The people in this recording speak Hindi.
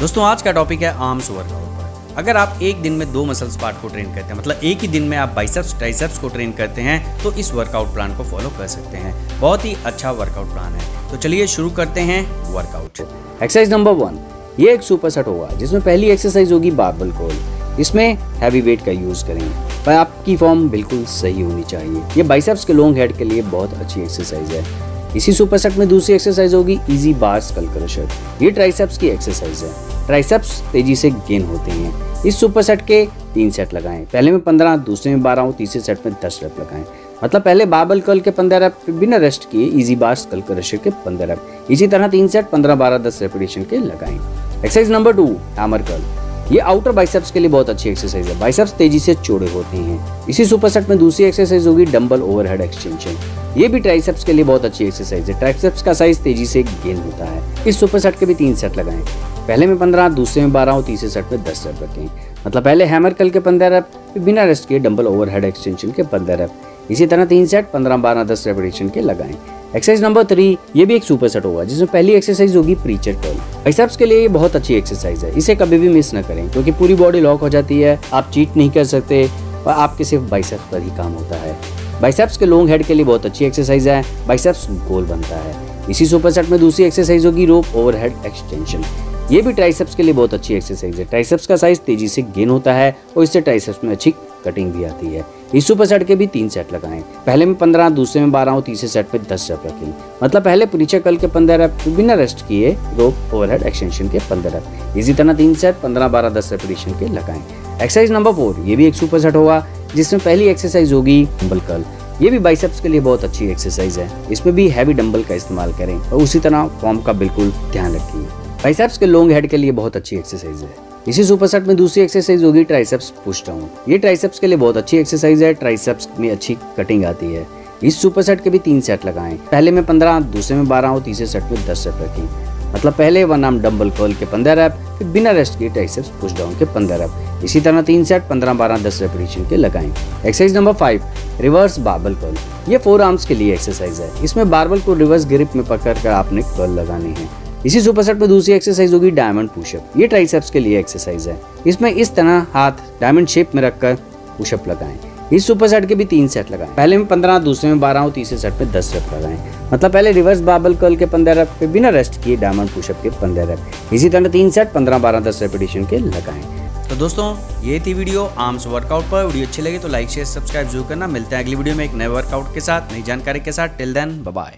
दोस्तों, आज का टॉपिक है आर्म्स वर्कआउट पर अगर आप एक दिन में दो मसल्स पार्ट को ट्रेन करते हैं मतलब एक ही दिन में आप बाइसेप्स ट्राइसेप्स को ट्रेन करते हैं तो इस वर्कआउट प्लान को फॉलो कर सकते हैं। बहुत ही अच्छा वर्कआउट प्लान है। तो चलिए शुरू करते हैं वर्कआउट एक्सरसाइज नंबर वन ये एक सुपर सेट होगा, जिसमें पहली एक्सरसाइज होगी बार्बल कॉल इसमें हैवी वेट का यूज़ करेंगे। पर आपकी फॉर्म बिल्कुल सही होनी चाहिए। ये बाइसेप्स के लॉन्ग हेड के लिए बहुत अच्छी एक्सरसाइज है। इसी सुपर सेट में दूसरी एक्सरसाइज होगी इजी बार स्कल क्रशर ये ट्राइसेप्स की एक्सरसाइज है। ट्राइसेप्स तेज़ी से गेन होते हैं। इस सुपर सेट के तीन सेट लगाएँ। पहले में पंद्रह, दूसरे में बारह, तीसरे सेट में दस रैप लगाएँ। मतलब पहले बाबल कल के पंद्रह रैप बिना रेस्ट किए इजी बार स्कल क्रशर के पंद्रह रैप इसी तरह तीन सेट पंद्रह, बारह, दस रेपिटेशन के लगाएँ। Exercise number two hammer curl ये आउटर बाइसेप्स के लिए बहुत अच्छी एक्सरसाइज है। बाइसेप्स तेज़ी से चौड़े होते हैं। इसी सुपर सेट में दूसरी एक्सरसाइज होगी डंबल ओवरहेड एक्सटेंशन ये भी ट्राइसेप्स के लिए बहुत अच्छी एक्सरसाइज है। ट्राइसेप्स का साइज़ तेज़ी से गेन होता है। इस सुपर सेट के भी तीन सेट लगाएँ। पहले में पंद्रह, दूसरे में बारह और तीसरे सेट में दस रेप रखें। मतलब पहले हैमर कल के पंद्रह रेप बिना रेस्ट किए डंबल ओवरहेड एक्सटेंशन के पंद्रह रेप इसी तरह तीन सेट पंद्रह, बारह, दस रेपिटेशन के लगाएँ। एक्सरसाइज नंबर थ्री ये भी एक सुपर सेट होगा, जिसमें पहली एक्सरसाइज होगी प्रीचर कर्ल बाइसेप्स के लिए ये बहुत अच्छी एक्सरसाइज है। इसे कभी भी मिस न करें, क्योंकि पूरी बॉडी लॉक हो जाती है, आप चीट नहीं कर सकते, और आपके सिर्फ़ बाइसेप्स पर ही काम होता है। बाइसेप्स के लॉन्ग हेड के लिए बहुत अच्छी एक्सरसाइज है। बाइसेप्स गोल बनता है। इसी सुपर सेट में दूसरी एक्सरसाइज होगी रोप ओवरहेड एक्सटेंशन ये भी ट्राइसेप्स के लिए बहुत अच्छी एक्सरसाइज है। ट्राइसेप्स का साइज़ तेज़ी से गेन होता है और इससे ट्राइसेप्स में अच्छी कटिंग भी आती है। इस सुपर सेट के भी तीन सेट लगाएँ। पहले में पंद्रह, दूसरे में बारह और तीसरे सेट में दस रेप रखें। मतलब पहले नीचे कल के पंद्रह रेप बिना रेस्ट किए रोप ओवरहेड एक्सटेंशन के पंद्रह रेप इसी तरह तीन सेट पंद्रह, बारह, दस रेपिटेशन के लगाएँ। एक्सरसाइज नंबर फोर ये भी एक सुपर सेट होगा। जिसमें पहली एक्सरसाइज होगी डंबल कर्ल ये भी बाइसेप्स के लिए बहुत अच्छी एक्सरसाइज है। इसमें भी हैवी डंबल का इस्तेमाल करें और उसी तरह फॉर्म का बिल्कुल ध्यान रखिए। बाइसेप्स के लॉन्ग हेड के लिए बहुत अच्छी एक्सरसाइज है। इसी सुपरसेट में दूसरी एक्सरसाइज होगी ट्राइसेप्स पुश डाउन ये ट्राइसेप्स के लिए बहुत अच्छी एक्सरसाइज है। ट्राइसेप्स में अच्छी कटिंग आती है। इस सुपरसेट के भी तीन सेट लगाएँ। पहले में पंद्रह, दूसरे में बारह और तीसरे सेट में दस सेट रखें। मतलब पहले वन आर्म डंबल कर्ल के पंद्रह रैप फिर बिना रेस्ट किए ट्राइसेप्स पुश डाउन के पंद्रह रैप इसी तरह तीन सेट पंद्रह, बारह, दस रेपिटेशन के लगाएँ। Exercise number five reverse barbell curl ये फोर आर्म्स के लिए एक्सरसाइज है। इसमें बार्बल को रिवर्स ग्रिप में पकड़ कर आपने कर्ल लगाने हैं। इसी सुपरसेट में दूसरी एक्सरसाइज होगी डायमंड पुशअप ये ट्राइसेप्स के लिए एक्सरसाइज है। इसमें इस तरह हाथ डायमंड शेप में रखकर पुशअप लगाएँ। इस सुपर सेट के भी तीन सेट लगाए। पहले में पंद्रह, दूसरे में बारह और तीसरे सेट में दस रेप लगाए। मतलब पहले रिवर्स बाबल कल के पंद्रह रेप पे बिना रेस्ट किए, डायमंड पुशअप के पंद्रह रेप इसी तरह तीन सेट, पंद्रह, बारह, दस रेपिटेशन के लगाए। तो दोस्तों, ये थी वीडियो आर्म्स वर्कआउट पर। वीडियो अच्छी लगे तो लाइक शेयर सब्सक्राइब ज़रूर करना। मिलते हैं अगली वीडियो में एक नए वर्कआउट के साथ, नई जानकारी के साथ। Till then bye